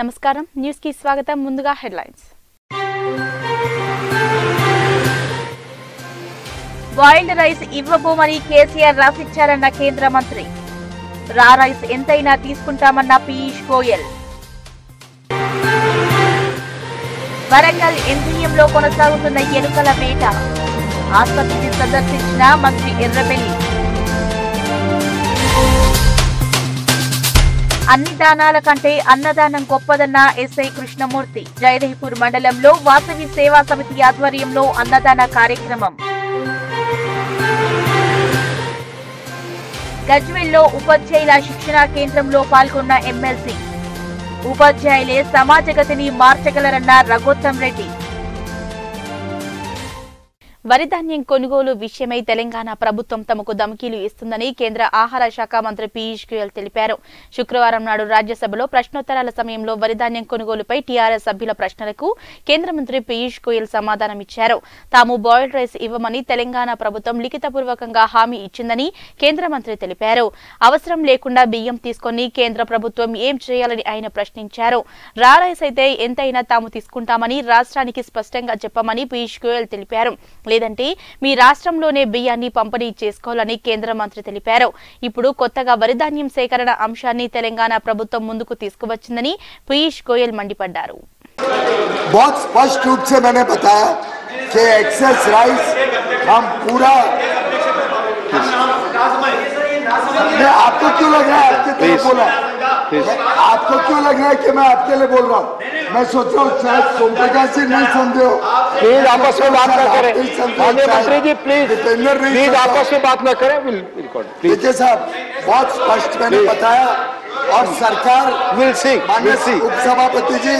నమస్కారం. న్యూస్కి స్వాగతం. ముందుగా హెడ్లైన్స్. బాయిల్డ్ రైస్ ఇవ్వబోమని కేసీఆర్ రాసిచ్చారన్న కేంద్ర మంత్రి. రా రైస్ ఎంతైనా తీసుకుంటామన్న పీయూష్ గోయల్. వరంగల్ ఎంజీఎంలో కొనసాగుతున్న ఎలుకల వేట ఆసుపత్రిని సందర్శించిన మంత్రి ఎర్రబెల్లి. అన్ని దానాల కంటే అన్నదానం గొప్పదన్న ఎస్ఐ కృష్ణమూర్తి. జయదేవ్పూర్ మండలంలో వాసవి సేవా సమితి ఆధ్వర్యంలో అన్నదాన కార్యక్రమం. గజ్వెల్లో ఉపాధ్యాయుల శిక్షణా కేంద్రంలో పాల్గొన్న ఎమ్మెల్సీ. ఉపాధ్యాయులే సమాజగతిని మార్చగలరన్న రఘోత్తం రెడ్డి. వరి ధాన్యం కొనుగోలు విషయమై తెలంగాణ ప్రభుత్వం తమకు ధమకీలు ఇస్తుందని కేంద్ర ఆహార శాఖ మంత్రి పీయూష్ గోయల్ తెలిపారు. శుక్రవారం నాడు రాజ్యసభలో ప్రశ్నోత్తరాల సమయంలో వరి ధాన్యం కొనుగోలుపై టీఆర్ఎస్ సభ్యుల ప్రశ్నలకు కేంద్ర మంత్రి పీయూష్ గోయల్ సమాధానమిచ్చారు. తాము బాయిల్డ్ రైస్ ఇవ్వమని తెలంగాణ ప్రభుత్వం లిఖితపూర్వకంగా హామీ ఇచ్చిందని కేంద్ర మంత్రి తెలిపారు. అవసరం లేకుండా బియ్యం తీసుకొని కేంద్ర ప్రభుత్వం ఏం చేయాలని ఆయన ప్రశ్నించారు. రా రైస్ అయితే ఎంతైనా తాము తీసుకుంటామని రాష్ట్రానికి స్పష్టంగా చెప్పమని పీయూష్ గోయల్ తెలిపారు. లేదంటే మీ రాష్ట్రంలోనే బియ్యాన్ని పంపిణీ చేసుకోవాలని కేంద్ర మంత్రి తెలిపారు ఇప్పుడు కొత్తగా వరి ధాన్యం సేకరణ అంశాన్ని తెలంగాణ ప్రభుత్వం ముందుకు తీసుకువచ్చిందని పీయూష్ గోయల్ మండిపడ్డారు बहुत स्पष्ट रूप से मैंने बताया कि एक्सेस राइस हम पूरा मैं आपको क्यों लग रहा है आपके लिए बोला मैं- आपको क्यों लग रहा है कि मैं आपके लिए बोल रहा हूँ मैं सोच रहा हूँ शायद प्रकाश जी नहीं समझे हो। प्लीज़ आपस में बात न करें। माननीय मंत्री जी प्लीज़ प्लीज़ आपस में बात न करें देखिए साहब बहुत स्पष्ट मैंने बताया और सरकार माननीय विल सी उपसभापति जी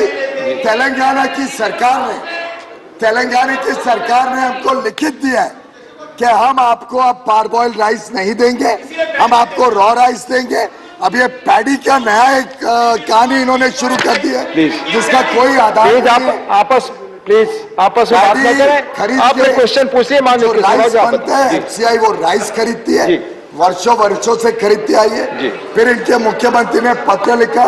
तेलंगाना की सरकार ने तेलंगाना की सरकार ने हमको लिखित दिया है कि हम आपको अब पारबॉइल राइस नहीं देंगे हम आपको रॉ राइस देंगे अब ये पैडी का नया एक कहानी इन्होंने शुरू कर दी है. जिसका कोई आधार प्लीज़ आप आपस प्लीज़ आपस में बात न करें। खरीद आप क्वेश्चन पूछिए माननीय कृष्ण राइस बनता है। एफसीआई वो राइस खरीदती है। वर्षों वर्षों से खरीदती आई है। फिर इनके मुख्यमंत्री ने पत्र लिखा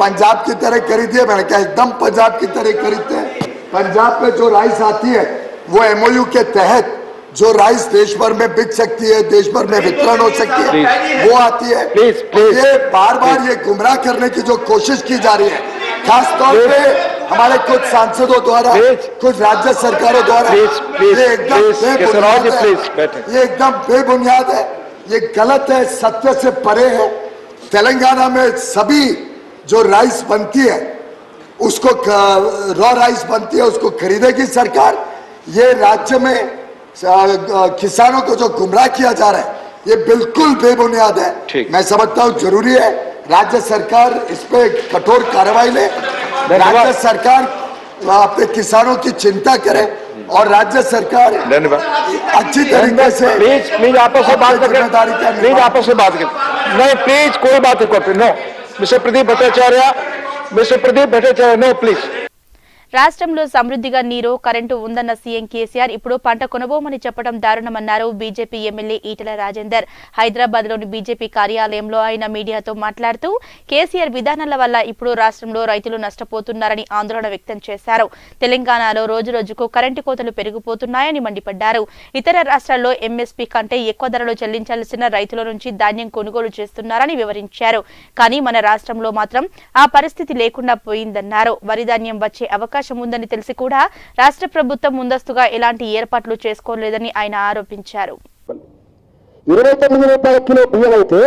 पंजाब की तरह खरीदिए मैंने कहा एकदम पंजाब की तरह खरीदते हैं। पंजाब में जो राइस आती है वो एमओयू के तहत जो राइस देश भर में बिक सकती है देश भर में वितरण हो सकती है वो आती है। Please, please. ये बार बार ये गुमराह करने की जो कोशिश की जा रही है खासतौर पे हमारे कुछ सांसदों द्वारा कुछ राज्य सरकारों द्वारा ये एकदम है। ये एकदम बेबुनियाद है ये गलत है सत्य से परे है। तेलंगाना में सभी जो राइस बनती है उसको रॉ राइस बनती है उसको खरीदेगी सरकार। ये राज्य में किसानों को जो गुमराह किया जा रहा है ये बिल्कुल बेबुनियाद है। मैं समझता हूँ ज़रूरी है राज्य सरकार इस पे कठोर कार्रवाई ले राज्य सरकार अपने किसानों की चिंता करे और राज्य सरकार अच्छी तरीके से प्लीज़ प्लीज़ आपस में बात ज़िम्मेदारी करें प्लीज़ आपस में बात करें नहीं प्लीज़ कोई बात नहीं करते। No mister Pradeep Bhattacharya mister Pradeep Bhattacharya no please రాష్ట్రంలో సమృద్ధిగా నీరు కరెంటు ఉందన్న సీఎం కేసీఆర్ ఇప్పుడు పంట కొనబోమని చెప్పడం దారుణమన్నారు బీజేపీ ఎమ్మెల్యే ఈటల రాజేందర్. హైదరాబాద్లోని బీజేపీ కార్యాలయంలో ఆయన మీడియాతో మాట్లాడుతూ కేసీఆర్ విధానాల వల్ల ఇప్పుడు రాష్ట్రంలో రైతులు నష్టపోతున్నారని ఆందోళన వ్యక్తం చేశారు. తెలంగాణలో రోజు రోజుకు కరెంటు కోతలు పెరిగిపోతున్నాయని మండిపడ్డారు. ఇతర రాష్ట్రాల్లో ఎంఎస్పీ కంటే ఎక్కువ ధరలు చెల్లించాల్సిన రైతుల నుంచి ధాన్యం కొనుగోలు చేస్తున్నారని వివరించారు. కానీ మన రాష్ట్రంలో మాత్రం ఆ పరిస్థితి లేకుండా పోయిందన్నారు. వరి ధాన్యం వచ్చే అవకాశం ఉందని తెలిసి కూడా రాష్ట్ర ప్రభుత్వం ముందస్తుగా ఎలాంటి ఏర్పాట్లు చేసుకోలేదని ఆయన ఆరోపించారు. ఇరవై తొమ్మిది రూపాయల కిలో బియ్యం అయితే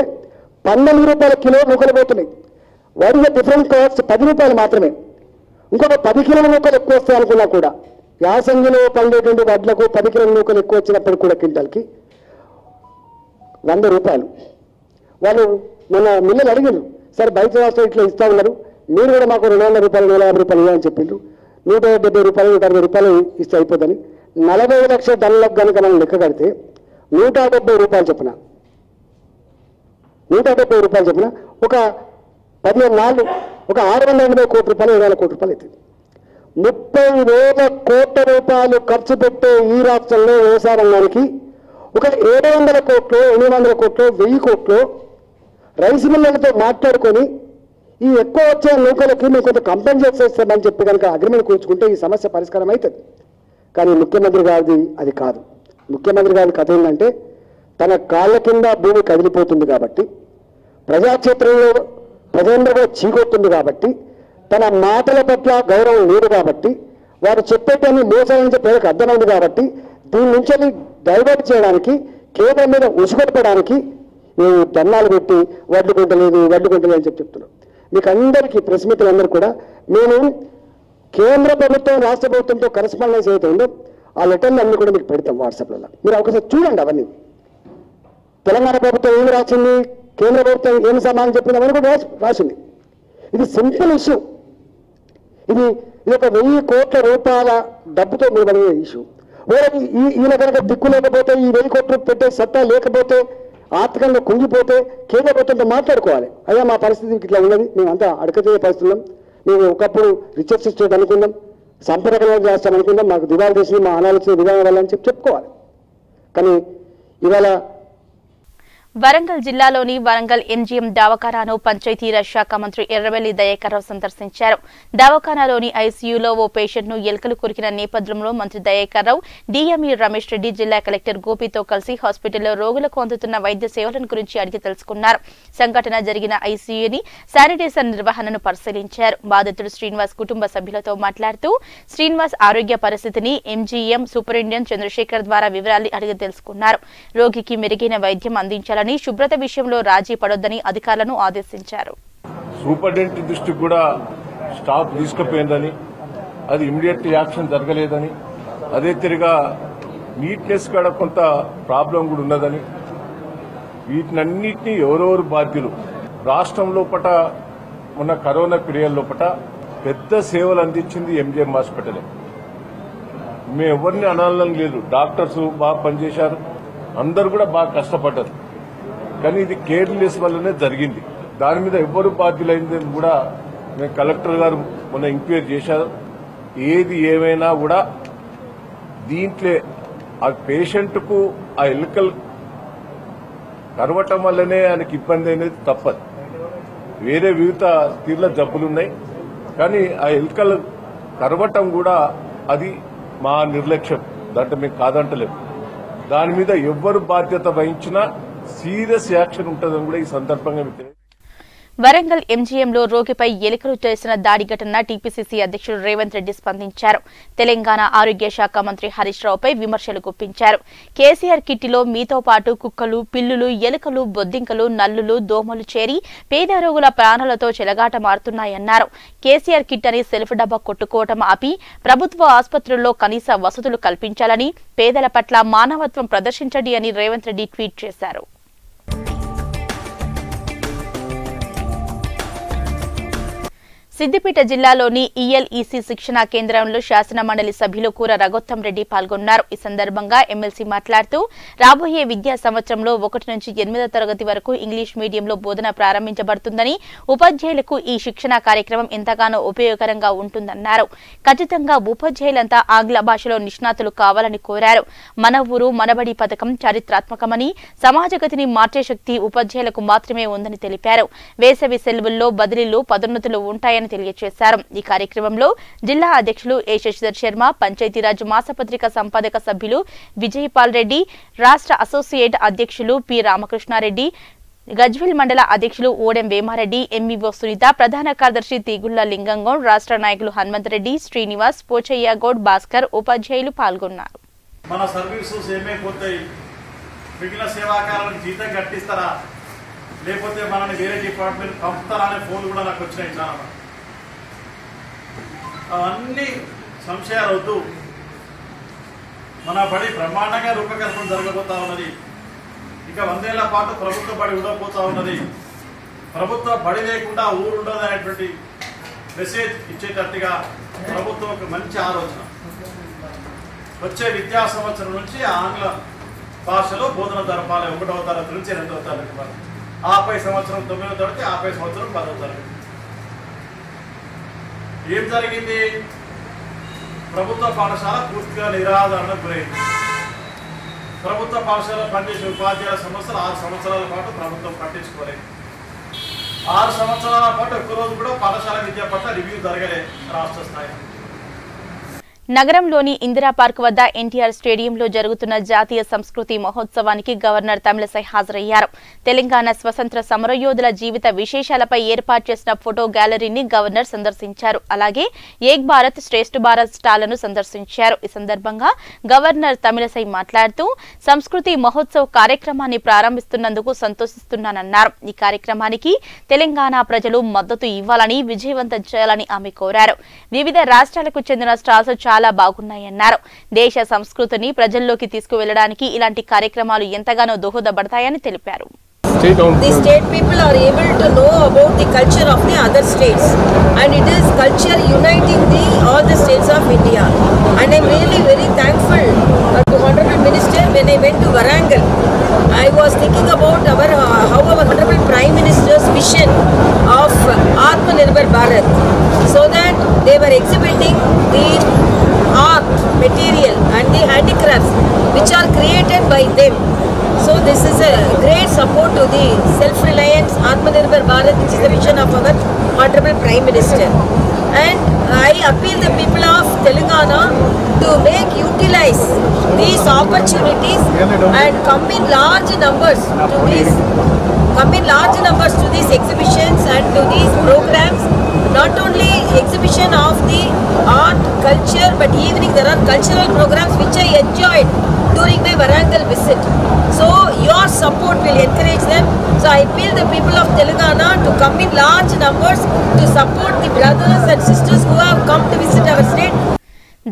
పన్నెండు రూపాయల కిలో నూకలు పోతున్నాయి. డిఫరెంట్ కాస్ట్ పది రూపాయలు మాత్రమే. ఇంకొక పది కిలోల నూకలు ఎక్కువ వస్తాయి అనుకున్నా కూడా. యాసంగిలో పండేటువంటి వడ్లకు పది కిలోల నూకలు ఎక్కువ వచ్చినప్పుడు కూడా క్వింటాల్కి వంద రూపాయలు. వాళ్ళు మన మిల్లలు అడిగారు సార్ బయట రాష్ట్రం ఇట్లా ఇస్తా ఉన్నారు. మీరు కూడా మాకు రెండు వందల రూపాయలు నూట యాభై రూపాయలు అని చెప్పిండ్రు. నూట డెబ్బై రూపాయలు నూట అరవై రూపాయలు ఇస్తే అయిపోతుంది నలభై లక్షల టన్నులకు కనుక మనం లెక్క కడితే నూట డెబ్బై రూపాయలు చొప్పున నూట డెబ్బై రూపాయలు చొప్పున ఒక పదిహేను నాలుగు ఒక ఆరు వందల ఎనభై కోట్ల రూపాయలు ఏడు వేల కోట్ల రూపాయలు అవుతుంది ముప్పై వేల కోట్ల రూపాయలు ఖర్చు పెట్టే ఈ రాష్ట్రంలో వ్యవసాయ రంగానికి ఒక ఏడు వందల కోట్లు ఎనిమిది వందల కోట్లు వెయ్యి కోట్లు రైస్ మిల్లర్లతో మాట్లాడుకొని ఈ ఎక్కువ వచ్చే నౌకలకి మేము కొంత కంపెన్సేట్ చేస్తామని చెప్పి కనుక అగ్రిమెంట్ కూర్చుకుంటే ఈ సమస్య పరిష్కారం అవుతుంది. కానీ ముఖ్యమంత్రి గారిది అది కాదు. ముఖ్యమంత్రి గారి కథ ఏంటంటే తన కాళ్ళ కింద భూమి కదిలిపోతుంది కాబట్టి ప్రజాక్షేత్రంలో ప్రజలందరూ కూడా చీకొస్తుంది కాబట్టి తన మాటల పట్ల గౌరవం లేదు కాబట్టి వారు చెప్పేటన్ని మోసాలని చెప్పి ప్రజలకు అర్థమైంది కాబట్టి దీని నుంచి డైవర్ట్ చేయడానికి కేంద్రం మీద ఉసుగొట్టడానికి మేము ధర్నాలు పెట్టి వడ్లు కొంటలేదు వడ్లు కొంటలేదు అని చెప్పి చెప్తున్నాం. మీకు అందరికీ ప్రెస్ మిత్రులందరూ కూడా మేము కేంద్ర ప్రభుత్వం రాష్ట్ర ప్రభుత్వంతో కరస్పాండెన్స్ ఏదైతే ఉందో ఆ లెటర్లు అన్నీ కూడా మీకు పెడతాం వాట్సాప్లలో మీరు ఒకసారి చూడండి అవన్నీ. తెలంగాణ ప్రభుత్వం ఏమి రాసింది? కేంద్ర ప్రభుత్వం ఏమి సమాధానం చెప్పింది? అవన్నీ కూడా రాసి- రాసింది. ఇది సింపుల్ ఇష్యూ ఇది ఇది ఒక వెయ్యి కోట్ల రూపాయల డబ్బుతో నిలబడే ఇష్యూ ఓరకి ఈ ఈయన కనుక దిక్కు లేకపోతే ఈ వెయ్యి కోట్లు పెట్టే సత్తా లేకపోతే ఆర్థికంగా కుంగిపోతే కేంద్ర ప్రభుత్వంతో మాట్లాడుకోవాలి. అయ్యా మా పరిస్థితి ఇట్లా ఉన్నది. మేమంతా అడకతీయ పరిస్థితున్నాం మేము ఒకప్పుడు రిసెర్చ్ స్టేట్ అనుకుందాం సంపద చేస్తాం అనుకుందాం మాకు దివాళ చేసి మా అనాలోచన విధానం వల్ల అని చెప్పి చెప్పుకోవాలి. కానీ ఇవాళ వరంగల్ జిల్లాలోని వరంగల్ ఎంజీఎం దవాఖానాను పంచాయతీరాజ్ శాఖ మంత్రి ఎర్రవెల్లి దయాకర్రావు సందర్శించారు. దవాఖానాలోని ఐసీయూలో ఓ పేషెంట్ను ఎలుకలు కొరికిన నేపథ్యంలో మంత్రి దయాకర్రావు డీఎంఈ రమేష్ రెడ్డి జిల్లా కలెక్టర్ గోపితో కలిసి హాస్పిటల్లో రోగులకు అందుతున్న వైద్య సేవలను గురించి అడిగి తెలుసుకున్నారు. సంఘటన జరిగిన ఐసీయూని శానిటైజర్ నిర్వహణను పరిశీలించారు. బాధితుడు శ్రీనివాస్ కుటుంబ సభ్యులతో మాట్లాడుతూ శ్రీనివాస్ ఆరోగ్య పరిస్థితిని ఎంజీఎం సూపరింటెండెంట్ చంద్రశేఖర్ ద్వారా వివరాలు అడిగి తెలుసుకున్నారు. రోగికి మెరుగైన వైద్యం అందించాలని శుభ్రత విషయంలో రాజీ పడొద్దని అధికారులను ఆదేశించారు. సూపరింటెండెంట్ దృష్టికి కూడా స్టాఫ్ తీసుకుపోయిందని అది ఇమీడియట్ యాక్షన్ జరగలేదని అదే తిరిగా నీట్నెస్ కూడా కొంత ప్రాబ్లం కూడా ఉన్నదని వీటినన్నింటినీ ఎవరెవరు బాధ్యులు? రాష్ట్రం లోపల ఉన్న కరోనా పీరియడ్ లోపల పెద్ద సేవలు అందించింది ఎంజిఎం హాస్పిటలే. మేము ఎవరిని అనాలని లేదు డాక్టర్స్ బాగా పనిచేశారు. అందరు కూడా బాగా కష్టపడ్డారు. కానీ ఇది కేర్లెస్ వల్లనే జరిగింది. దాని మీద ఎవరు బాధ్యులైంది కూడా మేము కలెక్టర్ గారు మొన్న ఎంక్వైరీ చేశారు. ఏది ఏమైనా కూడా దీంట్లో ఆ పేషెంట్కు ఆ ఎలుకలు కరవటం వల్లనే ఆయనకి ఇబ్బంది అనేది తప్పదు. వేరే వివిధ తీర్ల జబ్బులున్నాయి. కానీ ఆ ఎలుకలు కరవటం కూడా అది మా నిర్లక్ష్యం. దాంట్లో మేము కాదంటలేము. దాని మీద ఎవ్వరు బాధ్యత వహించినా సీరియస్ యాక్షన్ ఉంటుందని కూడా ఈ సందర్భంగా వరంగల్ ఎంజీఎంలో రోగిపై ఎలుకలు చేసిన దాడి ఘటన టీపీసీసీ అధ్యక్షుడు రేవంత్ రెడ్డి స్పందించారు. తెలంగాణ ఆరోగ్య శాఖ మంత్రి హరీష్ రావుపై విమర్శలు గుప్పించారు. కేసీఆర్ కిట్టిలో మీతో పాటు కుక్కలు పిల్లులు ఎలుకలు బొద్దింకలు నల్లులు దోమలు చేరి పేద రోగుల ప్రాణాలతో చెలగాట మారుతున్నాయన్నారు. కేసీఆర్ కిట్ అని సెల్ఫ్ డబ్బా కొట్టుకోవటం ఆపి ప్రభుత్వ ఆసుపత్రుల్లో కనీస వసతులు కల్పించాలని పేదల పట్ల మానవత్వం ప్రదర్శించండి అని రేవంత్ రెడ్డి ట్వీట్ చేశారు. సిద్దిపేట జిల్లాలోని ఈఎల్ఈసీ శిక్షణా కేంద్రంలో శాసన మండలి సభ్యులు కూర రఘోత్తం రెడ్డి పాల్గొన్నారు. ఈ సందర్భంగా ఎమ్మెల్సీ మాట్లాడుతూ రాబోయే విద్యా సంవత్సరంలో ఒకటి నుంచి ఎనిమిదో తరగతి వరకు ఇంగ్లీష్ మీడియంలో బోధన ప్రారంభించబడుతుందని ఉపాధ్యాయులకు ఈ శిక్షణా కార్యక్రమం ఎంతగానో ఉపయోగకరంగా ఉంటుందన్నారు. ఖచ్చితంగా ఉపాధ్యాయులంతా ఆంగ్ల భాషలో నిష్ణాతులు కావాలని కోరారు. మన ఊరు మనబడి పథకం చారిత్రాత్మకమని సమాజగతిని మార్చే శక్తి ఉపాధ్యాయులకు మాత్రమే ఉందని తెలిపారు. వేసవి సెలవుల్లో బదిలీలు పదోన్నతులు ఉంటాయని తెలియజేశారు ఈ కార్యక్రమంలో జిల్లా అధ్యక్షులు ఏ శశిధర్ శర్మ పంచాయతీరాజ్ మాసపత్రిక సంపాదక సభ్యులు విజయపాల్ రెడ్డి రాష్ట్ర అసోసియేట్ అధ్యక్షులు పి రామకృష్ణారెడ్డి గజ్విల్ మండల అధ్యక్షులు ఓడెం వేమారెడ్డి ఎంఈఓ సునీత ప్రధాన కార్యదర్శి తీగుళ్ళ లింగంగౌడ్ రాష్ట్ర నాయకులు హనుమంతరెడ్డి శ్రీనివాస్ పోచయ్య గౌడ్ భాస్కర్ ఉపాధ్యాయులు పాల్గొన్నారు. మన సర్వీసెస్ ఏమైపోతాయి మిగిలిన సేవాకారాలకు జీతం కట్టిస్తారా? లేకపోతే మనల్ని వేరే డిపార్ట్మెంట్ పంపుతారా అనే ఫోన్ కూడా నాకు వచ్చినాయి చాలా అవన్నీ సంశయాలు అవుతూ మన బడి బ్రహ్మాండంగా రూపకల్పన జరగబోతా ఉన్నది. ఇక వందేళ్ళ పాటు ప్రభుత్వ బడి ఉండబోతా ఉన్నది. ప్రభుత్వ బడి లేకుండా ఊరు ఉండదనేటువంటి మెసేజ్ ఇచ్చేటట్టుగా ప్రభుత్వం ఒక మంచి ఆలోచన. వచ్చే విద్యా సంవత్సరం నుంచి ఆంగ్ల భాషలో బోధన జరపాలి ఒకటవ తరగతి నుంచి రెండవ తరగతి వరకు. ఆపై సంవత్సరం తొమ్మిదవ తరగతి ఆపై సంవత్సరం పదవ తరగతి. ఏం జరిగింది? ప్రభుత్వ పాఠశాల పూర్తిగా నిరాదరణకు గురైంది. ప్రభుత్వ పాఠశాల పనిచేసే ఉపాధ్యాయుల సమస్యలు ఆరు సంవత్సరాల పాటు ప్రభుత్వం పట్టించుకోలేదు. ఆరు సంవత్సరాల పాటు ఒక్క రోజు కూడా పాఠశాల విద్య పట్ల రివ్యూ జరగలేదు రాష్ట్ర స్థాయిలో. నగరంలోని ఇందిరా పార్క్ వద్ద ఎన్టీఆర్ స్టేడియంలో జరుగుతున్న జాతీయ సంస్కృతి మహోత్సవానికి గవర్నర్ తమిళసై హాజరయ్యారు. తెలంగాణ స్వతంత్ర సమరయోధుల జీవిత విశేషాలపై ఏర్పాటు చేసిన ఫోటో గ్యాలరీని గవర్నర్ సందర్శించారు. అలాగే ఏక్ భారత్ శ్రేష్ఠ భారత్ స్టాళ్ళను సందర్శించారు. ఈ సందర్భంగా గవర్నర్ తమిళసై మాట్లాడుతూ సంస్కృతి మహోత్సవ్ కార్యక్రమాన్ని ప్రారంభిస్తున్నందుకు సంతోషిస్తున్నానన్నారు. ఈ కార్యక్రమానికి తెలంగాణ ప్రజలు మద్దతు ఇవ్వాలని విజయవంతం చేయాలని ఆమె కోరారు. వివిధ రాష్ట్రాలకు చెందిన స్టాల్స్ చాలా బాగున్నాయన్నారు దేశ సంస్కృతిని ప్రజల్లోకి తీసుకువెళ్ళడానికి ఇలాంటి కార్యక్రమాలు ఎంతగానో దోహదపడతాయని తెలిపారు the state people are able to know about the culture of the other states and it is culture uniting the all the states of India and I'm really very thankful uh, to Honorable Minister when I went to Varangal I was thinking about our uh, how our Honorable Prime Minister's vision of Atmanirbhar Bharat so that they were exhibiting the art material and the handicrafts which are created by them so this is a great support to the self-reliance Atmanirbhar Bharat, which is the vision of our Honorable Prime Minister. And I appeal the people of Telangana to make utilize these opportunities and come in large numbers to these come in large numbers to these exhibitions and to these programs. Not only exhibition of the art, culture, but evening there are cultural programs which I enjoyed during my Varangal visit. So your support will encourage them. So I appeal the people of Telangana to come in large numbers to support the brothers and sisters who have come to visit.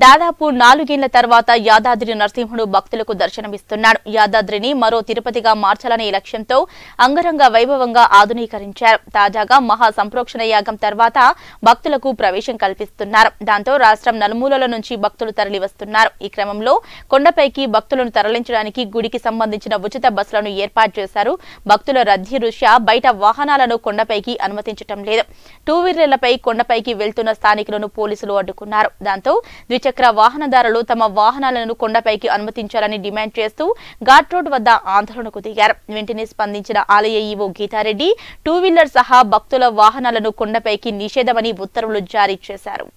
దాదాపు నాలుగేళ్ళ తర్వాత యాదాద్రి నరసింహుడు భక్తులకు దర్శనమిస్తున్నాడు. యాదాద్రిని మరో తిరుపతిగా మార్చాలనే లక్ష్యంతో అంగరంగ వైభవంగా ఆధునీకరించారు. తాజాగా మహా సంప్రోక్షణ యాగం తర్వాత భక్తులకు ప్రవేశం కల్పిస్తున్నారు. దాంతో రాష్ట్రం నలుమూలల నుంచి భక్తులు తరలివస్తున్నారు. ఈ క్రమంలో కొండపైకి భక్తులను తరలించడానికి గుడికి సంబంధించిన ఉచిత బస్సులను ఏర్పాటు చేశారు. భక్తుల రద్దీ దృష్ట్యా బయట వాహనాలను కొండపైకి అనుమతించటం లేదు. టూ వీలర్లపై కొండపైకి వెళ్తున్న స్థానికులను పోలీసులు అడ్డుకున్నారు. దాంతో ద్విచక్ర వాహనదారులు తమ వాహనాలను కొండపైకి అనుమతించాలని డిమాండ్ చేస్తూ ఘాట్ రోడ్ వద్ద ఆందోళనకు దిగారు వెంటనే స్పందించిన ఆలయ ఈవో గీతారెడ్డి టూ వీలర్ సహా భక్తుల వాహనాలను కొండపైకి నిషేధమని ఉత్తర్వులు జారీ చేశారు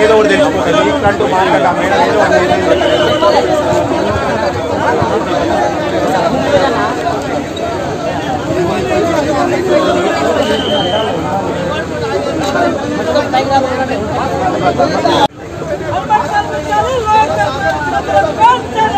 ఏదో ఒకటి తెలిసిపోతుంది ఇట్లాంటి మాట్లాడాలి మేడం ఏదో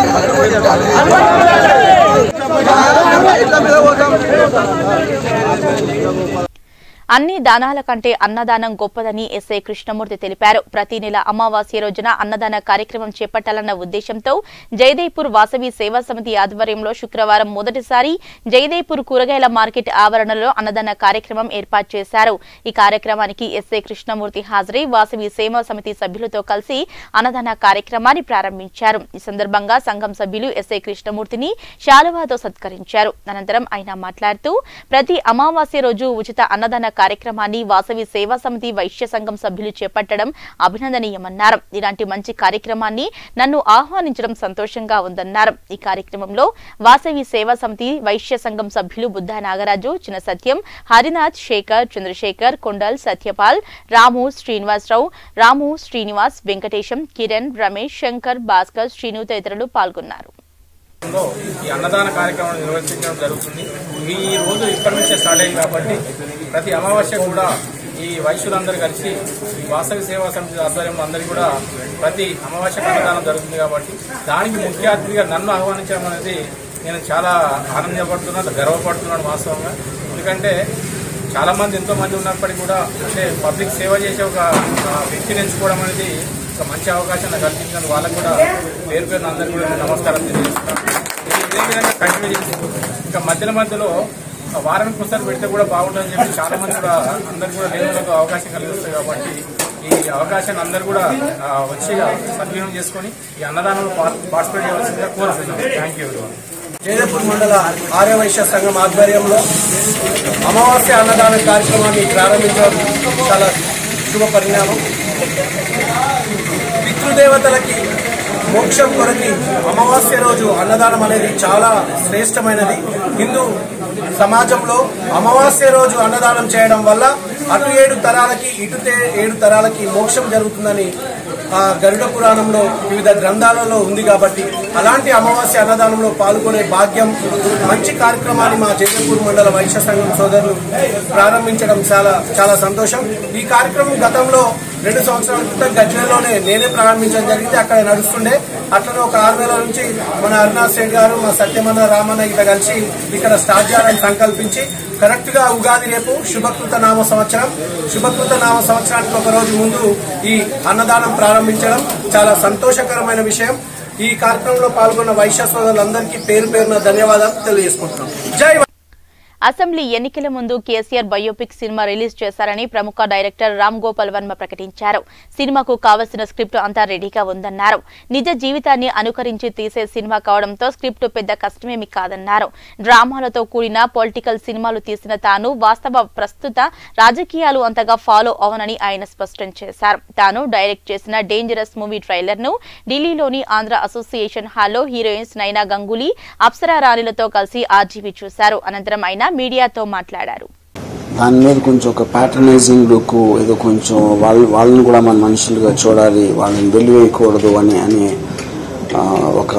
इतना बता అన్ని దానాల కంటే అన్నదానం గొప్పదని ఎస్ఐ కృష్ణమూర్తి తెలిపారు. ప్రతి నెల అమావాస్య రోజున అన్నదాన కార్యక్రమం చేపట్టాలన్న ఉద్దేశంతో జయదేపూర్ వాసవి సేవా సమితి ఆధ్వర్యంలో శుక్రవారం మొదటిసారి జయదేపూర్ కూరగాయల మార్కెట్ ఆవరణలో అన్నదాన కార్యక్రమం ఏర్పాటు చేశారు. ఈ కార్యక్రమానికి ఎస్ఐ కృష్ణమూర్తి హాజరై వాసవి సేవా సమితి సభ్యులతో కలిసి అన్నదాన కార్యక్రమాన్ని ప్రారంభించారు. ఈ సందర్భంగా సంఘం సభ్యులు ఎస్ఐ కృష్ణమూర్తిని శాలువాతో సత్కరించారు. అనంతరం ఆయన మాట్లాడుతూ ప్రతి అమావాస్య రోజు ఉచిత అన్నదాన కార్యక్రమాన్ని వాసవి సేవా సమితి వైశ్య సంఘం సభ్యులు చేపట్టడం అభినందనీయమన్నారు. ఇలాంటి మంచి కార్యక్రమాన్ని నన్ను ఆహ్వానించడం సంతోషంగా ఉందన్నారు. ఈ కార్యక్రమంలో వాసవి సేవా సమితి వైశ్య సంఘం సభ్యులు బుద్ధ నాగరాజు చిన్న సత్యం హరినాథ్ శేఖర్ చంద్రశేఖర్ కొండల్ సత్యపాల్ రాము శ్రీనివాసరావు రాము శ్రీనివాస్ వెంకటేశం కిరణ్ రమేష్ శంకర్ భాస్కర్ శ్రీను తదితరులు పాల్గొన్నారు. ఈ అన్నదాన కార్యక్రమం నిర్వహించడం జరుగుతుంది. ఈ రోజు ఇక్కడి నుంచే స్టార్ట్ అయింది కాబట్టి ప్రతి అమావాస్య కూడా ఈ వైశ్యులందరూ కలిసి ఈ వాసవి సేవా సమితి ఆధ్వర్యంలో అందరికీ కూడా ప్రతి అమావాస్య అన్నదానం జరుగుతుంది కాబట్టి దానికి ముఖ్య అతిథిగా నన్ను ఆహ్వానించడం అనేది నేను చాలా ఆనందపడుతున్నాను గర్వపడుతున్నాను వాస్తవంగా. ఎందుకంటే చాలా మంది ఎంతో మంది ఉన్నప్పటికీ కూడా అంటే పబ్లిక్ సేవ చేసే ఒక వ్యక్తిని ఎంచుకోవడం అనేది ఒక మంచి అవకాశం కల్పించిన వాళ్ళకు కూడా పేరు పేరున అందరికీ కూడా నమస్కారం తెలియజేస్తున్నాను ఇదే విధంగా కంటిన్యూ చేసి ఇంకా మధ్యలో మధ్యలో వారానికి ఒకసారి పెడితే కూడా బాగుంటుందని చెప్పి చాలా మంది కూడా అందరు కూడా లేనులకు అవకాశం కలిగిస్తుంది కాబట్టి ఈ అవకాశాన్ని అందరూ కూడా వచ్చి సద్వినియోగం చేసుకొని ఈ అన్నదానంలో పార్టిసిపేట్ చేయవలసిందిగా కోరుతున్నాం థ్యాంక్ యూ జయదేపూర్ మండల ఆర్యవైశ్య సంఘం ఆధ్వర్యంలో అమావాస్య అన్నదాన కార్యక్రమాన్ని ప్రారంభించడం చాలా శుభ పరిణామం. పితృదేవతలకి మోక్షం కొరకి అమావాస్య రోజు అన్నదానం అనేది చాలా శ్రేష్టమైనది. హిందూ సమాజంలో అమావాస్య రోజు అన్నదానం చేయడం వల్ల అటు ఏడు తరాలకి ఇటు తే- ఏడు తరాలకి మోక్షం జరుగుతుందని గరుడ పురాణంలో వివిధ గ్రంథాలలో ఉంది కాబట్టి అలాంటి అమావాస్య అన్నదానంలో పాల్గొనే భాగ్యం మంచి కార్యక్రమాన్ని మా జైపూర్ మండల వైశ్య సంఘం సోదరులు ప్రారంభించడం చాలా చాలా సంతోషం. ఈ కార్యక్రమం గతంలో రెండు సంవత్సరాల క్రితం గజ్వేల్లోనే. నేనే ప్రారంభించడం జరిగింది అక్కడ నడుస్తుండే. అట్లనే ఒక ఆరు నెలల నుంచి మన అరుణాథ్ సేట్ గారు మా సత్యమన్న రామన్న ఇట్లా కలిసి ఇక్కడ స్టార్ట్ చేయాలని సంకల్పించి కరెక్ట్గా ఉగాది రేపు శుభకృత నామ సంవత్సరం. శుభకృత నామ సంవత్సరానికి ఒక రోజు ముందు ఈ అన్నదానం ప్రారంభించడం చాలా సంతోషకరమైన విషయం. ఈ కార్యక్రమంలో పాల్గొన్న వైశ్య సోదరులందరికీ పేరు పేరున ధన్యవాదాలు తెలియజేసుకుంటున్నాం. జై అసెంబ్లీ ఎన్నికల ముందు కేసీఆర్ బయోపిక్ సినిమా రిలీజ్ చేశారని ప్రముఖ డైరెక్టర్ రామ్ గోపాల్ వర్మ ప్రకటించారు. సినిమాకు కావలసిన స్క్రిప్ట్ అంతా రెడీగా ఉందన్నారు. నిజ జీవితాన్ని అనుకరించి తీసే సినిమా కావడంతో స్క్రిప్ట్ పెద్ద కష్టమేమి కాదన్నారు. డ్రామాలతో కూడిన పొలిటికల్ సినిమాలు తీసిన తాను వాస్తవ ప్రస్తుత రాజకీయాలు అంతగా ఫాలో అవనని ఆయన స్పష్టం చేశారు. తాను డైరెక్ట్ చేసిన డేంజరస్ మూవీ ట్రైలర్ను ఢిల్లీలోని ఆంధ్ర అసోసియేషన్ హాల్లో హీరోయిన్స్ నైనా గంగూలీ అప్సరా రాణిలతో కలిసి ఆర్జీవీ చూశారు. అనంతరం ఆయన మీడియాతో మాట్లాడారు. దాని మీద కొంచెం ఒక ప్యాటర్నైజింగ్ లుక్ ఏదో కొంచెం వాళ్ళు వాళ్ళని కూడా మన మనుషులుగా చూడాలి వాళ్ళని వెలివేయకూడదు అని అని ఒక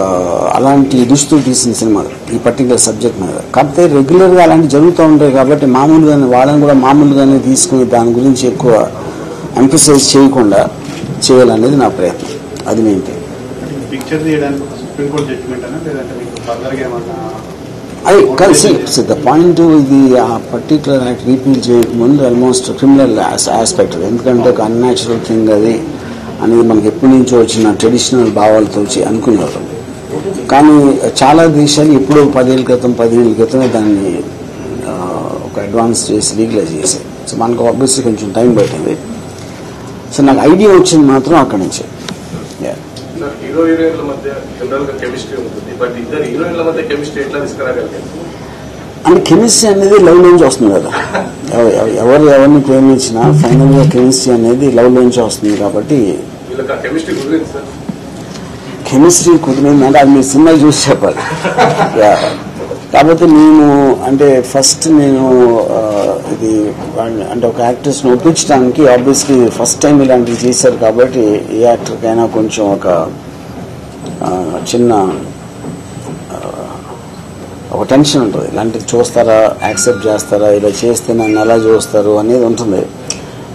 అలాంటి దుస్తులు తీసిన సినిమా. ఈ పర్టికులర్ సబ్జెక్ట్ మీద. కాకపోతే రెగ్యులర్గా అలాంటి జరుగుతూ ఉంటాయి కాబట్టి మామూలుగానే వాళ్ళని కూడా మామూలుగానే తీసుకుని దాని గురించి ఎక్కువ ఎంఫసైజ్ చేయకుండా చేయాలనేది నా ప్రయత్నం. అది మెయిన్ థింగ్ పిక్చర్ తీయడానికి ఒక అది కలిసి ద పాయింట్ ఇది ఆ పర్టికులర్ యాక్ట్ రీపీల్ చేయకముందు ఆల్మోస్ట్ క్రిమినల్ ఆస్పెక్ట్ ఎందుకంటే ఒక అన్యాచురల్ థింగ్ అది అనేది మనకి ఎప్పటి నుంచో వచ్చిన ట్రెడిషనల్ భావాలతో వచ్చి అనుకునేవారు. కానీ చాలా దేశాలు ఎప్పుడో పదేళ్ళ క్రితం పదిహేళ్ళ క్రితమే దాన్ని ఒక అడ్వాన్స్ చేసి లీగలైజ్ చేశాయి. సో మనకు ఆబ్వియస్లీ కొంచెం టైం పట్టింది సో నాకు ఐడియా వచ్చింది మాత్రం అక్కడి నుంచి. హీరో హీరోయిన్ల మధ్య జనరల్గా కెమిస్ట్రీ ఉంటుంది. బట్ ఇద్దరు హీరోయిన్ల మధ్య కెమిస్ట్రీ ఎట్లా తీసుకురాగలిగారు? అంటే కెమిస్ట్రీ అనేది లవ్ నుంచి వస్తుంది కదా. ఎవ- ఎవ- ఎవరు ఎవరిని ప్రేమించినా ఫైనల్గా కెమిస్ట్రీ అనేది లవ్ నుంచి వస్తుంది కాబట్టి కెమిస్ట్రీ కుదిరింది సార్. కెమిస్ట్రీ కుదిరింది అంటే అది మీరు సినిమా చూసి చెప్పాలి. కాకపోతే నేను అంటే ఫస్ట్ నేను ఇది అంటే ఒక యాక్టర్స్ ఒప్పించడానికి ఆబ్వియస్లీ ఫస్ట్ టైం ఇలాంటివి చేశారు కాబట్టి ఏ యాక్టర్కైనా కొంచెం ఒక చిన్న ఒక టెన్షన్ ఉంటుంది. ఇలాంటిది చూస్తారా యాక్సెప్ట్ చేస్తారా ఇలా చేస్తే నన్ను ఎలా చూస్తారు అనేది ఉంటుంది.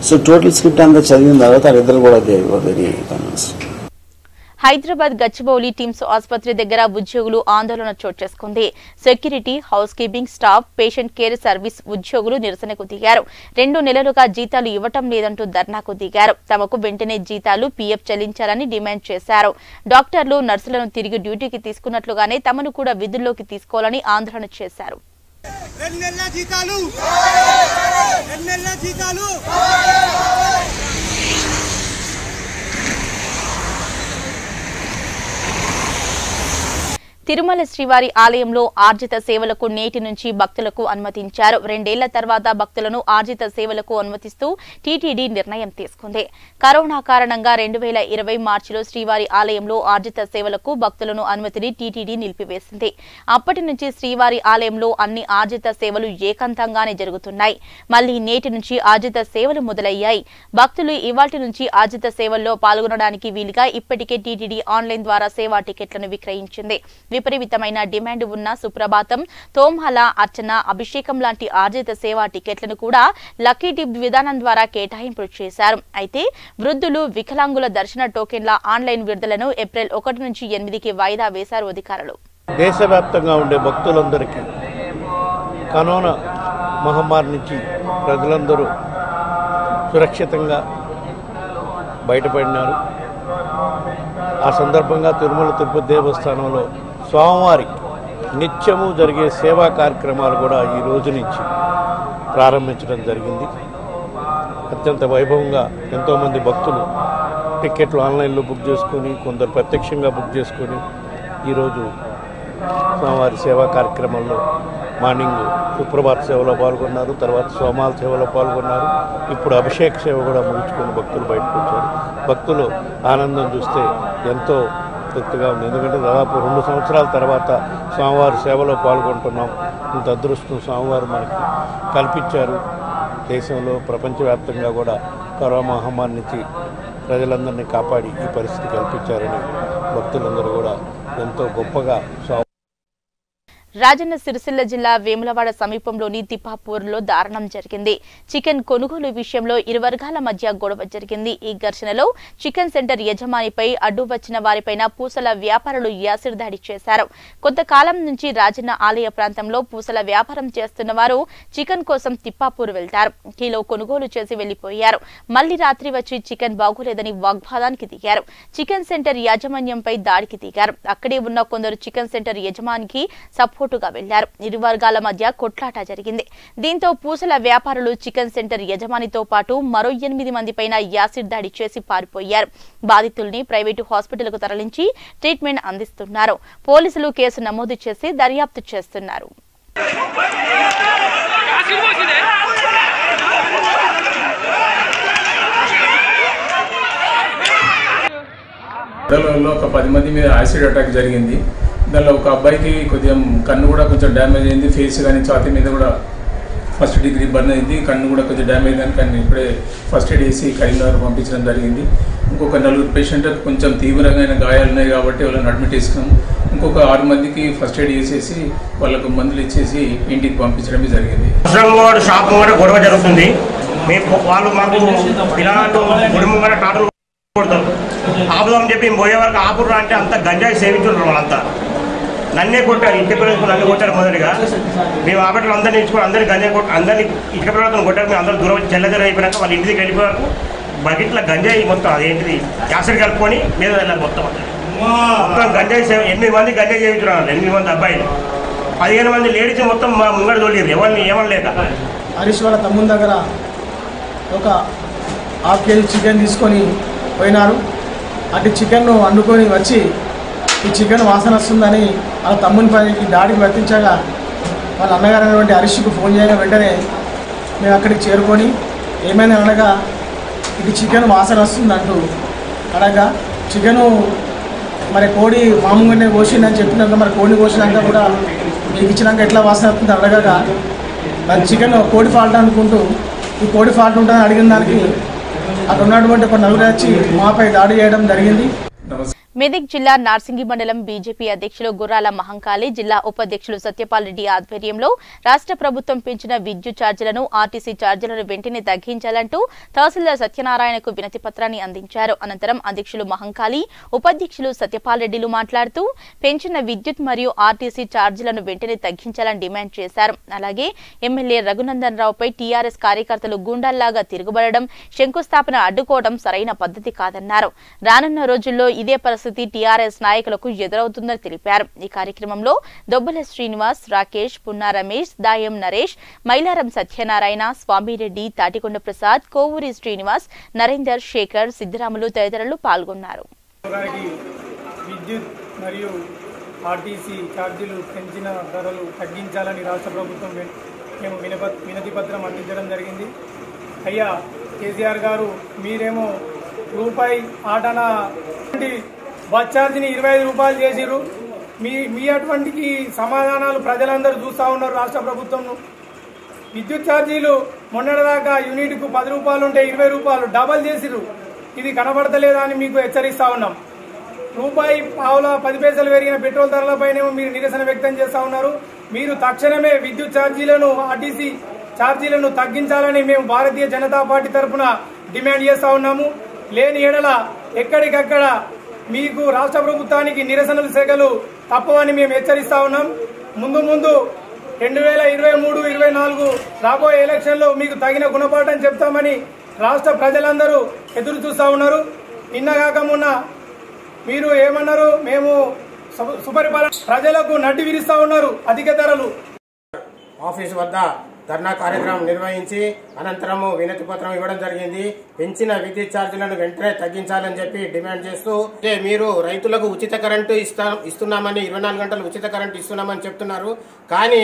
సో టోటల్ స్క్రిప్ట్ అంతా చదివిన తర్వాత వాళ్ళిద్దరు కూడా they very convinced Hyderabad Gachibowli TIMS ఆసుపత్రి దగ్గర ఉద్యోగులు ఆందోళన చోటు చేసుకుంది. Security housekeeping staff patient care service ఉద్యోగులు నిరసనకు దిగారు. రెండు నెలలుగా జీతాలు ఇవ్వటం లేదంటూ ధర్నాకు దిగారు. తమకు వెంటనే జీతాలు పీఎఫ్ చెల్లించాలని డిమాండ్ చేశారు. డాక్టర్లు నర్సులను తిరిగి డ్యూటీకి తీసుకున్నట్లుగానే తమను కూడా విధుల్లోకి తీసుకోవాలని ఆందోళన చేశారు. రెండు నెలల జీతాలు! రెండు నెలల జీతాలు! తిరుమల శ్రీవారి ఆలయంలో ఆర్జిత సేవలకు నేటి నుంచి భక్తులకు అనుమతించారు. రెండేళ్ళ తర్వాత భక్తులను ఆర్జిత సేవలకు అనుమతిస్తూ టీటీడీ నిర్ణయం తీసుకుంది. కరోనా కారణంగా రెండు వేల ఇరవై మార్చిలో శ్రీవారి ఆలయంలో ఆర్జిత సేవలకు భక్తులను అనుమతిని టీటీడీ నిలిపివేసింది. అప్పటి నుంచి శ్రీవారి ఆలయంలో అన్ని ఆర్జిత సేవలు ఏకాంతంగానే జరుగుతున్నాయి. మళ్ళీ నేటి నుంచి ఆర్జిత సేవలు మొదలయ్యాయి. భక్తులు ఇవాటి నుంచి ఆర్జిత సేవల్లో పాల్గొనడానికి వీలుగా ఇప్పటికే టీటీడీ ఆన్లైన్ ద్వారా సేవా టికెట్లను విక్రయించింది. విపరీతమైన డిమాండ్ ఉన్న సుప్రభాతం. తోంహల అర్చన అభిషేకం లాంటి ఆర్జిత సేవా టికెట్లను కూడా లక్కీ డిప్ విధానం ద్వారా కేటాయింపు చేశారు. అయితే వృద్ధులు వికలాంగుల దర్శన టోకెన్ల ఆన్లైన్ విడుదలను ఏప్రిల్ ఒకటి నుంచి ఎనిమిదికి వాయిదా వేశారు అధికారులు. దేశవ్యాప్తంగా ఉండే భక్తులందరికీ కరోనా మహమ్మారి నుంచి ప్రజలందరూ సురక్షితంగా బయటపడినారు. ఆ సందర్భంగా తిరుమల తిరుపతి దేవస్థానంలో స్వామివారి నిత్యము జరిగే సేవా కార్యక్రమాలు కూడా ఈ రోజు నుంచి ప్రారంభించడం జరిగింది. అత్యంత వైభవంగా ఎంతోమంది భక్తులు టికెట్లు ఆన్లైన్లో బుక్ చేసుకొని కొందరు ప్రత్యక్షంగా బుక్ చేసుకొని ఈరోజు స్వామివారి సేవా కార్యక్రమంలో మార్నింగ్ సుప్రభాత సేవలో పాల్గొన్నారు తర్వాత సోమాల సేవలో పాల్గొన్నారు. ఇప్పుడు అభిషేక సేవ కూడా ముగించుకొని భక్తులు బయటకు వచ్చారు. భక్తులు ఆనందం చూస్తే ఎంతో తృప్తిగా ఉంది. ఎందుకంటే దాదాపు రెండు సంవత్సరాల తర్వాత స్వామివారి సేవలో పాల్గొంటున్నాం. ఇంత అదృష్టం స్వామివారు మనకి కల్పించారు. దేశంలో ప్రపంచవ్యాప్తంగా కూడా కరోనా మహమ్మారి నుంచి ప్రజలందరినీ కాపాడి ఈ పరిస్థితి కల్పించారని భక్తులందరూ కూడా ఎంతో గొప్పగా స్వామి రాజన్న సిరిసిల్ల జిల్లా వేములవాడ సమీపంలోని తిప్పాపూర్లో దారుణం జరిగింది. చికెన్ కొనుగోలు విషయంలో ఇరు వర్గాల మధ్య గొడవ జరిగింది. ఈ ఘర్షణలో చికెన్ సెంటర్ యజమానిపై అడ్డు వచ్చిన వారిపైన పూసల వ్యాపారులు యాసిడ్ దాడి చేశారు. కొంతకాలం నుంచి రాజన్న ఆలయ ప్రాంతంలో పూసల వ్యాపారం చేస్తున్న వారు చికెన్ కోసం తిప్పాపూర్ వెళ్తారు. కిలో కొనుగోలు చేసి వెళ్ళిపోయారు మళ్ళీ రాత్రి వచ్చి చికెన్ బాగోలేదని వాగ్వాదానికి దిగారు. చికెన్ సెంటర్ యాజమాన్యంపై దాడికి దిగారు. అక్కడే ఉన్న కొందరు చికెన్ సెంటర్ యజమానికి సపోర్టుగా వెళ్ళారు. ఇరు వర్గాల మధ్య కొట్లాట జరిగింది. దీంతో పూసల వ్యాపారులు చికెన్ సెంటర్ యజమానితో పాటు మరో ఎనిమిది మంది పైన యాసిడ్ దాడి చేసి పారిపోయారు. బాధితుల్ని ప్రైవేటు హాస్పిటల్కు తరలించి ట్రీట్మెంట్ అందిస్తున్నారు. పోలీసులు కేసు నమోదు చేసి దర్యాప్తు చేస్తున్నారు. ఒక పది మంది మీద యాసిడ్ అటాక్ జరిగింది. దానిలో ఒక అబ్బాయికి కొద్దిగా కన్ను కూడా కొంచెం డ్యామేజ్ అయింది. ఫేస్ కానీ ఛాతీ మీద కూడా ఫస్ట్ డిగ్రీ బర్న్ అయింది. కన్ను కూడా కొంచెం డ్యామేజ్ అని కానీ ఇప్పుడే ఫస్ట్ ఎయిడ్ వేసి కరీంనగర్ పంపించడం జరిగింది. ఇంకొక నలుగురు పేషెంట్ కొంచెం తీవ్రమైన గాయాలు ఉన్నాయి కాబట్టి వాళ్ళని అడ్మిట్ చేసుకున్నాం. ఇంకొక ఆరు మందికి ఫస్ట్ ఎయిడ్ చేసేసి వాళ్ళకు మందులు ఇచ్చేసి ఇంటికి పంపించడమే జరిగింది. కూడా షాప్ గొడవ జరుగుతుంది. మేము వాళ్ళు మాకు పిల్లలు టాటలు కొడతారు. ఆపుదామని చెప్పి పోయే వరకు ఆపురా అంటే అంత గంజాయి సేవించుంటారు వాళ్ళంతా. నన్నే కొట్టారు ఇంటి పిల్లలకు నన్ను కొట్టారు మొదటిగా. మేము ఆపట్లు అందరినీ ఇచ్చుకొని అందరినీ గంజాయి కొట్టి అందరినీ ఇంటి పిల్లలతో కొట్టారు మేము అందరూ దూరం చెల్లదర అయిపోయాక వాళ్ళ ఇంటికి వెళ్ళిపోయారు. బకెట్ల గంజాయి మొత్తం అదేంటిది యాసిడ్ కలుపుకొని మీద వెళ్ళాలి మొత్తం మొత్తం గంజాయి సేవ ఎనిమిది మంది గంజాయి చేయించున్నారు ఎనిమిది మంది అబ్బాయిలు. పదిహేను మంది లేడీస్ మొత్తం మా ముంగడ తోలిరు ఎవరిని ఏమనలేక. హరీష్ వాళ్ళ తమ్ముని దగ్గర ఒక హాఫ్ కేజీ చికెన్ తీసుకొని పోయినారు. అటు చికెన్ను వండుకొని వచ్చి ఈ చికెన్ వాసన వస్తుందని ఆ తమ్ముని పైకి దాడికి వర్తించగా వాళ్ళ అన్నగారు అనేటువంటి హరీష్కు ఫోన్ చేయగా వెంటనే మేము అక్కడికి చేరుకొని ఏమైనా అనగా ఇది చికెన్ వాసన వస్తుంది అంటూ అనగా చికెను మరి కోడి మామూలుగానే కోసిందని చెప్పినాక మరి కోడిని కోసినాక కూడా మీకు ఇచ్చినాక ఎట్లా వాసన వస్తుంది అడగగా మరి చికెన్ కోడి ఫాల్ట్ అనుకుంటూ ఈ కోడి ఫాల్ట్ ఉంటుందని అడిగిన దానికి అక్కడ ఉన్నటువంటి ఒక నలుగురు వచ్చి మాపై దాడి చేయడం జరిగింది. మెదక్ జిల్లా నార్సింగి మండలం బీజేపీ అధ్యక్షులు గుర్రాల మహంకాళి జిల్లా ఉపాధ్యక్షులు సత్యపాల్ రెడ్డి ఆధ్వర్యంలో రాష్ట్ర ప్రభుత్వం పెంచిన విద్యుత్ ఛార్జీలను ఆర్టీసీ ఛార్జీలను వెంటనే తగ్గించాలంటూ తహసీల్దార్ సత్యనారాయణకు వినతి పత్రాన్ని అందించారు. అనంతరం అధ్యక్షులు మహంకాళి ఉపాధ్యక్షులు సత్యపాల్ రెడ్డిలు మాట్లాడుతూ పెంచిన విద్యుత్ మరియు ఆర్టీసీ ఛార్జీలను వెంటనే తగ్గించాలని డిమాండ్ చేశారు. అలాగే ఎమ్మెల్యే రఘునందన్ రావుపై టీఆర్ఎస్ కార్యకర్తలు గుండాల్లాగా తిరుగుబడడం శంకుస్థాపన అడ్డుకోవడం సరైన పద్ధతి కాదన్నారు. రానున్న రోజుల్లో ఇదే పరిస్థితి పరిస్థితి టీఆర్ఎస్ నాయకులకు ఎదురవుతుందని తెలిపారు. ఈ కార్యక్రమంలో దొబ్బల శ్రీనివాస్ రాకేష్ పున్నా రమేష్ దాయం నరేష్ మైలారం సత్యనారాయణ స్వామిరెడ్డి తాటికొండ ప్రసాద్ కోవూరి శ్రీనివాస్ నరేందర్ శేఖర్ సిద్దిరాములు తదితరులు పాల్గొన్నారు. విద్యుత్ మరియు ఆర్టీసీ ఛార్జీలు పెంచిన ధరలు తగ్గించాలని రాష్ట్ర ప్రభుత్వం మేము వినప వినతి పత్రం అందించడం జరిగింది. అయ్యా కేసీఆర్ గారు మీరేమో రూపాయి ఆటన బస్ ఛార్జీని ఇరవై ఐదు రూపాయలు చేసిర్రు. మీ మీ అటువంటి సమాధానాలు ప్రజలందరూ చూస్తూ ఉన్నారు రాష్ట్ర ప్రభుత్వం విద్యుత్ ఛార్జీలు మొన్నటిదాకా యూనిట్కు పది రూపాయలు ఉంటే ఇరవై రూపాయలు డబల్ చేసిర్రు. ఇది కనబడతలేదా అని మీకు హెచ్చరిస్తా ఉన్నాం. రూపాయి పావుల పది పైసలు పెరిగిన పెట్రోల్ ధరలపైనేమో మీరు నిరసన వ్యక్తం చేస్తూ ఉన్నారు. మీరు తక్షణమే విద్యుత్ ఛార్జీలను ఆర్టీసీ ఛార్జీలను తగ్గించాలని మేము భారతీయ జనతా పార్టీ తరఫున డిమాండ్ చేస్తా ఉన్నాము. లేని ఎడల ఎక్కడికక్కడ మీకు రాష్ట్ర ప్రభుత్వానికి నిరసనలు శాఖలు తప్పవని మేము హెచ్చరిస్తా ఉన్నాం. ముందు ముందు రెండు వేల ఇరవై మూడు ఇరవై నాలుగు రాబోయే ఎలక్షన్లో మీకు తగిన గుణపాఠం చెప్తామని రాష్ట్ర ప్రజలందరూ ఎదురు చూస్తా ఉన్నారు. నిన్న మొన్న మీరు ఏమన్నారు? మేము సు- సుపరిపాలన ప్రజలకు నడ్డి విరిస్తా ఉన్నారు. అధిక ధరలు. ఆఫీస్ వద్ద ధర్నా కార్యక్రమం నిర్వహించి అనంతరము వినతి పత్రం ఇవ్వడం జరిగింది. పెంచిన విద్యుత్ ఛార్జీలను వెంటనే తగ్గించాలని చెప్పి డిమాండ్ చేస్తూ అంటే మీరు రైతులకు ఉచిత కరెంటు ఇస్తా ఇస్తున్నామని ఇరవై నాలుగు గంటలు ఉచిత కరెంటు ఇస్తున్నామని చెప్తున్నారు. కానీ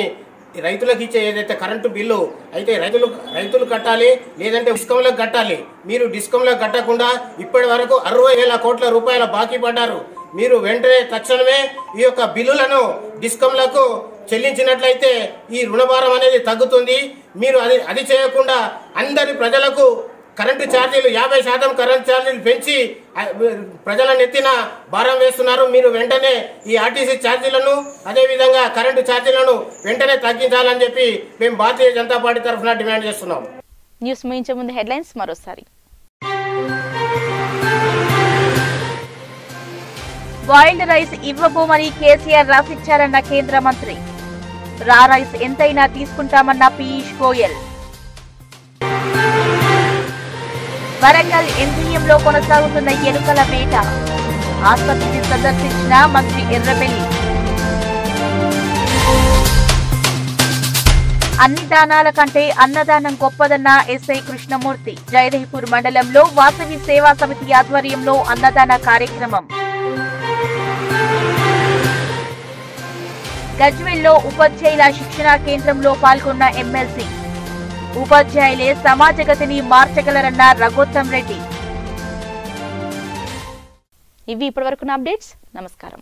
రైతులకు ఇచ్చే ఏదైతే కరెంటు బిల్లు అయితే రైతులు రైతులు కట్టాలి లేదంటే డిస్కంలకు కట్టాలి. మీరు డిస్కంలకు కట్టకుండా ఇప్పటి వరకు అరవై వేల కోట్ల రూపాయల బాకీ పడ్డారు. మీరు వెంటనే తక్షణమే ఈ యొక్క బిల్లులను డిస్కంలకు చెల్లించినట్లయితే ఈ రుణభారం అనేది తగ్గుతుంది. మీరు అది అది చేయకుండా అందరి ప్రజలకు కరెంటు ఛార్జీలు యాభై శాతం కరెంటు ఛార్జీలు పెంచి ప్రజల నెత్తిన భారం వేస్తున్నారు. మీరు వెంటనే ఈ ఆర్టీసీ ఛార్జీలను అదేవిధంగా కరెంటు ఛార్జీలను వెంటనే తగ్గించాలని చెప్పి మేము భారతీయ జనతా పార్టీ తరఫున డిమాండ్ చేస్తున్నాం. న్యూస్ ముగించే ముందు హెడ్లైన్స్ మరోసారి. బాయిల్డ్ రైస్ ఇవ్వబోమని కేసీఆర్ రాసిచ్చారన్న కేంద్ర మంత్రి. రారైస్ ఎంతైనా తీసుకుంటామన్న పీయూష్ గోయల్. వరంగల్ ఎంపీఎంలో కొనసాగుతున్న ఎలుకల వేట ఆసుపత్రిని సందర్శించిన మంత్రి ఎర్రబెల్లి. అన్ని దానాల కంటే అన్నదానం గొప్పదన్న ఎస్ఐ కృష్ణమూర్తి. జయదేవ్పూర్ మండలంలో వాసవి సేవా సమితి ఆధ్వర్యంలో అన్నదాన కార్యక్రమం. గజ్వెల్లో ఉపాధ్యాయుల శిక్షణా కేంద్రంలో పాల్గొన్న ఎమ్మెల్సీ. ఉపాధ్యాయులే సమాజగతిని మార్చగలరన్న రఘోత్తం రెడ్డి. ఇవి ఇప్పటివరకున్న అప్డేట్స్. నమస్కారం.